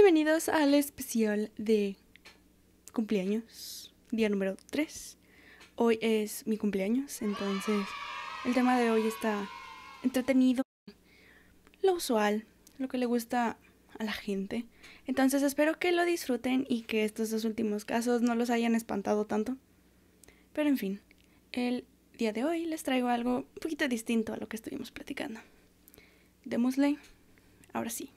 Bienvenidos al especial de cumpleaños, día número 3. Hoy es mi cumpleaños, entonces el tema de hoy está entretenido, lo usual, lo que le gusta a la gente. Entonces espero que lo disfruten y que estos dos últimos casos no los hayan espantado tanto. Pero en fin, el día de hoy les traigo algo un poquito distinto a lo que estuvimos platicando. Démosle, ahora sí.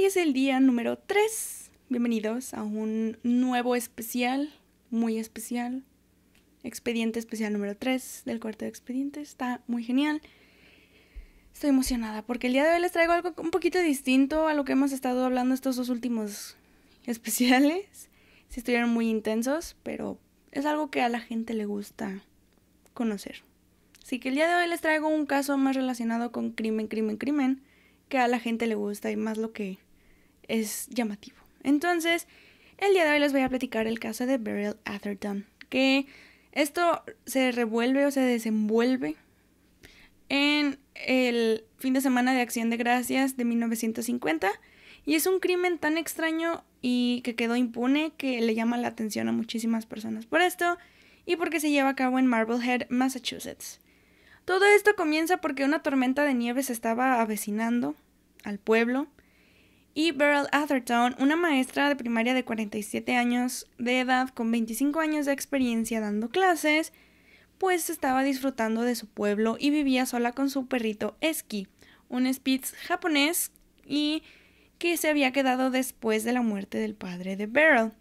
Hoy es el día número 3. Bienvenidos a un nuevo especial, muy especial. Expediente especial número 3 del cuarto de expediente. Está muy genial. Estoy emocionada porque el día de hoy les traigo algo un poquito distinto a lo que hemos estado hablando estos dos últimos especiales. Si estuvieron muy intensos, pero es algo que a la gente le gusta conocer. Así que el día de hoy les traigo un caso más relacionado con crimen, crimen, crimen que a la gente le gusta y más lo que es llamativo. Entonces, el día de hoy les voy a platicar el caso de Beryl Atherton, que esto se revuelve o se desenvuelve en el fin de semana de Acción de Gracias de 1950 y es un crimen tan extraño y que quedó impune que le llama la atención a muchísimas personas por esto y porque se lleva a cabo en Marblehead, Massachusetts. Todo esto comienza porque una tormenta de nieve se estaba avecinando al pueblo y Beryl Atherton, una maestra de primaria de 47 años de edad con 25 años de experiencia dando clases, pues estaba disfrutando de su pueblo y vivía sola con su perrito Eski, un Spitz japonés y que se había quedado después de la muerte del padre de Beryl.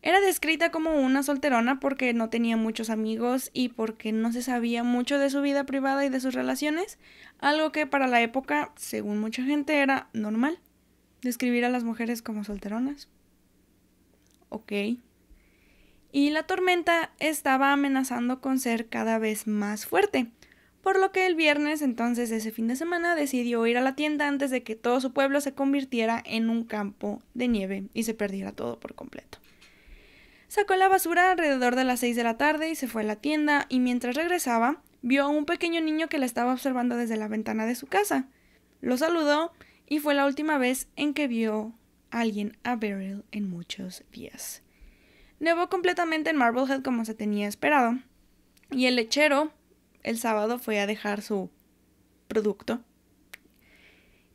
Era descrita como una solterona porque no tenía muchos amigos y porque no se sabía mucho de su vida privada y de sus relaciones, algo que para la época, según mucha gente, era normal. Describir a las mujeres como solteronas. Ok. Y la tormenta estaba amenazando con ser cada vez más fuerte, por lo que el viernes, entonces ese fin de semana, decidió ir a la tienda antes de que todo su pueblo se convirtiera en un campo de nieve y se perdiera todo por completo. Sacó la basura alrededor de las 6 de la tarde y se fue a la tienda y mientras regresaba vio a un pequeño niño que la estaba observando desde la ventana de su casa. Lo saludó y fue la última vez en que vio a alguien a Beryl en muchos días. Nevó completamente en Marblehead como se tenía esperado y el lechero el sábado fue a dejar su producto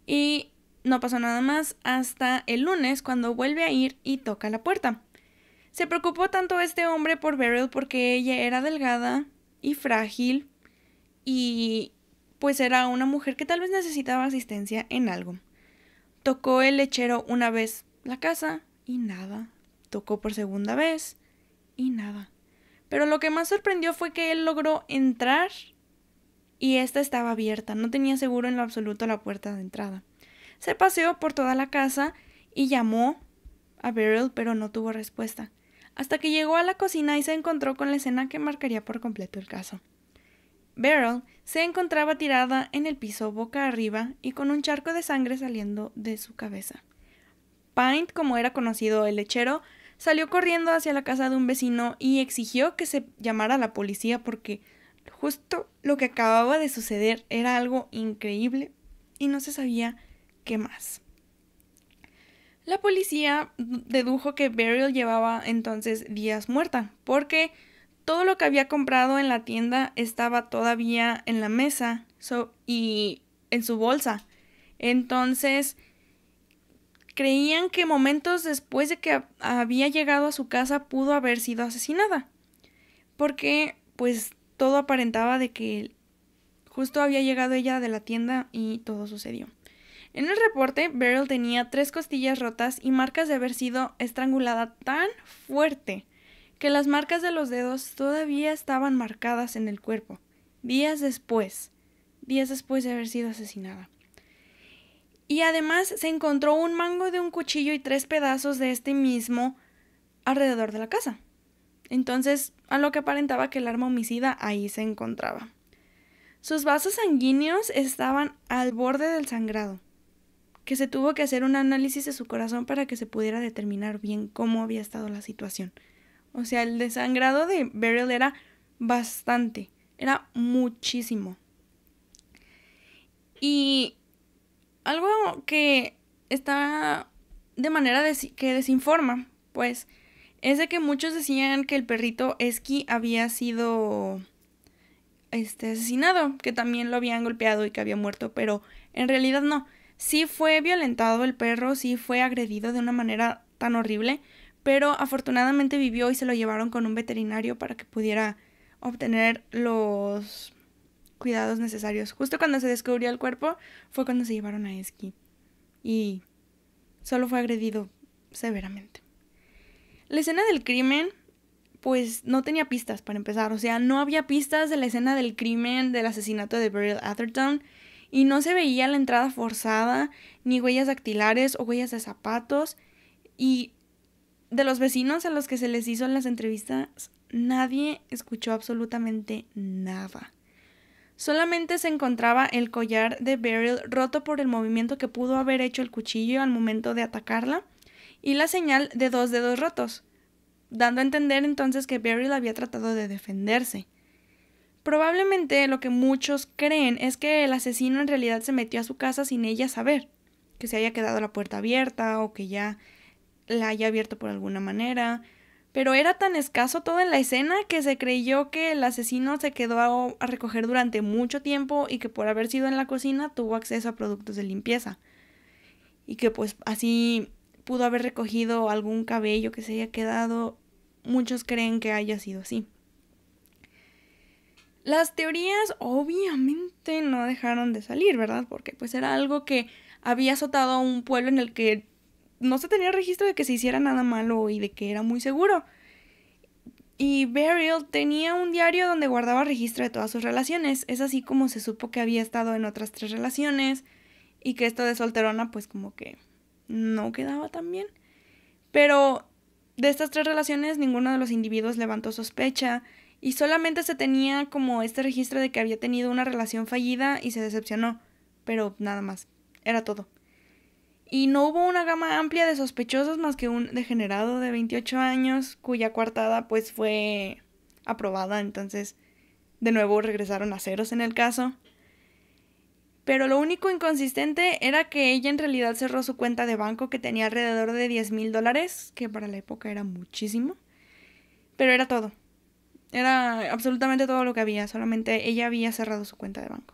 y no pasó nada más hasta el lunes cuando vuelve a ir y toca la puerta. Se preocupó tanto este hombre por Beryl porque ella era delgada y frágil y pues era una mujer que tal vez necesitaba asistencia en algo. Tocó el lechero una vez la casa y nada. Tocó por segunda vez y nada. Pero lo que más sorprendió fue que él logró entrar y esta estaba abierta. No tenía seguro en lo absoluto la puerta de entrada. Se paseó por toda la casa y llamó a Beryl, pero no tuvo respuesta hasta que llegó a la cocina y se encontró con la escena que marcaría por completo el caso. Beryl se encontraba tirada en el piso boca arriba y con un charco de sangre saliendo de su cabeza. Pint, como era conocido el lechero, salió corriendo hacia la casa de un vecino y exigió que se llamara a la policía porque justo lo que acababa de suceder era algo increíble y no se sabía qué más. La policía dedujo que Beryl llevaba entonces días muerta, porque todo lo que había comprado en la tienda estaba todavía en la mesa y en su bolsa. Entonces, creían que momentos después de que había llegado a su casa pudo haber sido asesinada. Porque, pues, todo aparentaba de que Justo había llegado ella de la tienda y todo sucedió. En el reporte, Beryl tenía tres costillas rotas y marcas de haber sido estrangulada tan fuerte que las marcas de los dedos todavía estaban marcadas en el cuerpo, días después, días después de haber sido asesinada. Y además se encontró un mango de un cuchillo y tres pedazos de este mismo alrededor de la casa. Entonces, a lo que aparentaba que el arma homicida ahí se encontraba. Sus vasos sanguíneos estaban al borde del sangrado, que se tuvo que hacer un análisis de su corazón para que se pudiera determinar bien cómo había estado la situación. O sea, el desangrado de Beryl era bastante, era muchísimo. Y algo que está de manera que desinforma, pues, es de que muchos decían que el perrito Esky había sido este asesinado, que también lo habían golpeado y que había muerto, pero en realidad no. Sí fue violentado el perro, sí fue agredido de una manera tan horrible, pero afortunadamente vivió y se lo llevaron con un veterinario para que pudiera obtener los cuidados necesarios. Justo cuando se descubrió el cuerpo fue cuando se llevaron a Esky y solo fue agredido severamente. La escena del crimen pues no tenía pistas para empezar, o sea, no había pistas de la escena del crimen del asesinato de Beryl Atherton y no se veía la entrada forzada, ni huellas dactilares o huellas de zapatos y de los vecinos a los que se les hizo las entrevistas, nadie escuchó absolutamente nada. Solamente se encontraba el collar de Beryl roto por el movimiento que pudo haber hecho el cuchillo al momento de atacarla y la señal de dos dedos rotos dando a entender entonces que Beryl había tratado de defenderse. Probablemente lo que muchos creen es que el asesino en realidad se metió a su casa sin ella saber, que se haya quedado la puerta abierta o que ya la haya abierto por alguna manera, pero era tan escaso todo en la escena que se creyó que el asesino se quedó a, recoger durante mucho tiempo y que por haber sido en la cocina tuvo acceso a productos de limpieza. Y que pues así pudo haber recogido algún cabello que se haya quedado muchos creen que haya sido así. Las teorías obviamente no dejaron de salir, ¿verdad? Porque pues era algo que había azotado a un pueblo en el que no se tenía registro de que se hiciera nada malo y de que era muy seguro. Y Beryl tenía un diario donde guardaba registro de todas sus relaciones. Es así como se supo que había estado en otras tres relaciones y que esto de solterona pues como que no quedaba tan bien. Pero de estas tres relaciones, ninguno de los individuos levantó sospecha y solamente se tenía como este registro de que había tenido una relación fallida y se decepcionó, pero nada más, era todo. Y no hubo una gama amplia de sospechosos más que un degenerado de 28 años cuya coartada pues fue aprobada, entonces de nuevo regresaron a ceros en el caso. Pero lo único inconsistente era que ella en realidad cerró su cuenta de banco que tenía alrededor de 10 mil dólares, que para la época era muchísimo. Pero era todo. Era absolutamente todo lo que había, solamente ella había cerrado su cuenta de banco.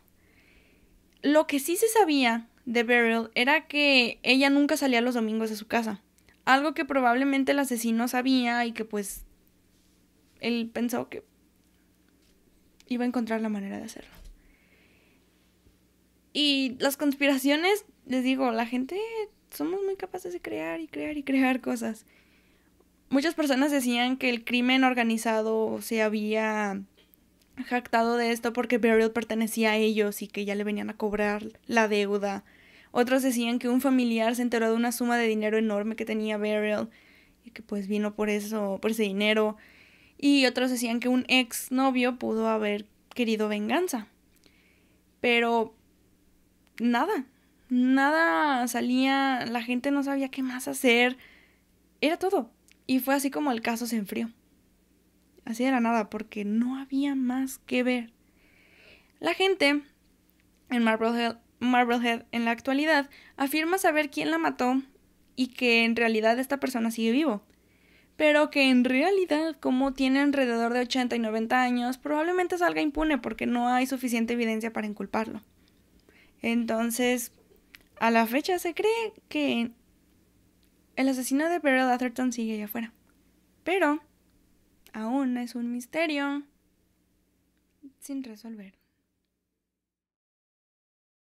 Lo que sí se sabía de Beryl era que ella nunca salía los domingos de su casa. Algo que probablemente el asesino sabía y que pues él pensó que iba a encontrar la manera de hacerlo. Y las conspiraciones, les digo, la gente somos muy capaces de crear y crear y crear cosas. Muchas personas decían que el crimen organizado se había jactado de esto porque Beryl pertenecía a ellos y que ya le venían a cobrar la deuda. Otros decían que un familiar se enteró de una suma de dinero enorme que tenía Beryl y que pues vino por eso, por ese dinero. Y otros decían que un ex novio pudo haber querido venganza. Pero nada, nada salía, la gente no sabía qué más hacer, era todo. Y fue así como el caso se enfrió. Así era nada, porque no había más que ver. La gente en Marblehead, Marblehead en la actualidad afirma saber quién la mató y que en realidad esta persona sigue vivo. Pero que en realidad, como tiene alrededor de 80 y 90 años, probablemente salga impune porque no hay suficiente evidencia para inculparlo. Entonces, a la fecha se cree que el asesino de Beryl Atherton sigue allá afuera. Pero aún es un misterio sin resolver.